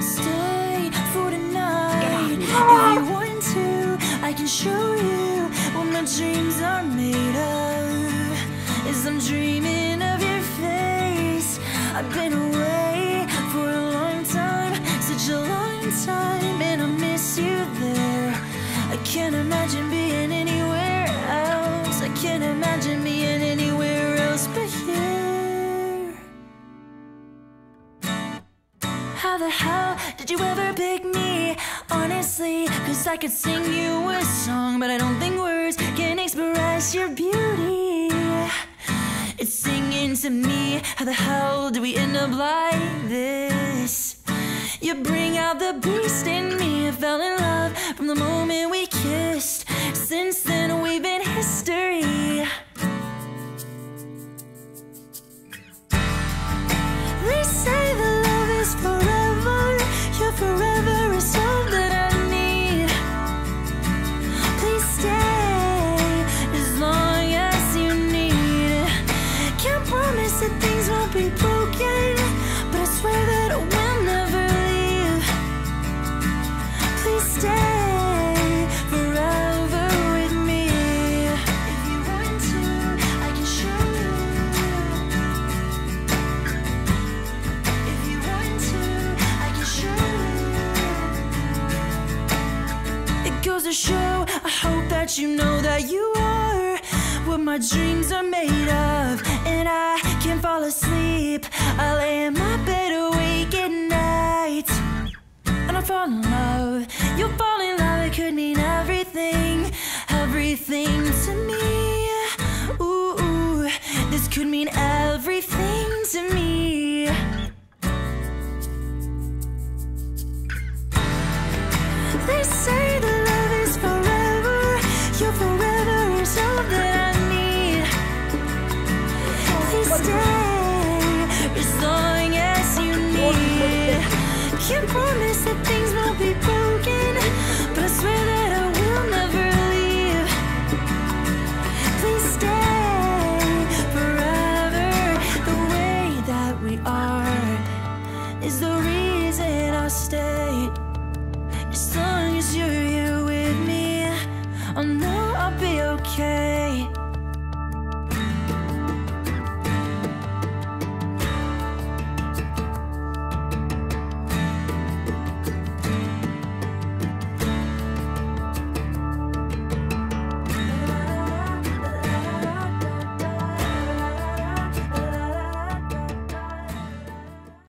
Stay for tonight. If you want to, I can show you what my dreams are made of. As I'm dreaming of your face, I've been away for a long time, such a long time, and I miss you there. I can't imagine being How did you ever pick me? Honestly, cause I could sing you a song, but I don't think words can express your beauty. It's singing to me. How the hell do we end up like this? You bring out the beast in me. I fell in love from the moment we things won't be broken, but I swear that I will never leave. Please stay forever with me. If you want to, I can show you. If you want to, I can show you. It goes to show, I hope that you know that you are what my dreams are made of sleep. I lay in my bed awake at night. And I fall in love. You fall in love, it could mean everything, everything to me. Ooh, ooh. this could mean everything to me. They say I'll be okay.